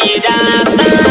Hare Rama